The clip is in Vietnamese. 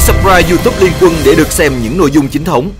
subscribe YouTube Liên Quân để được xem những nội dung chính thống.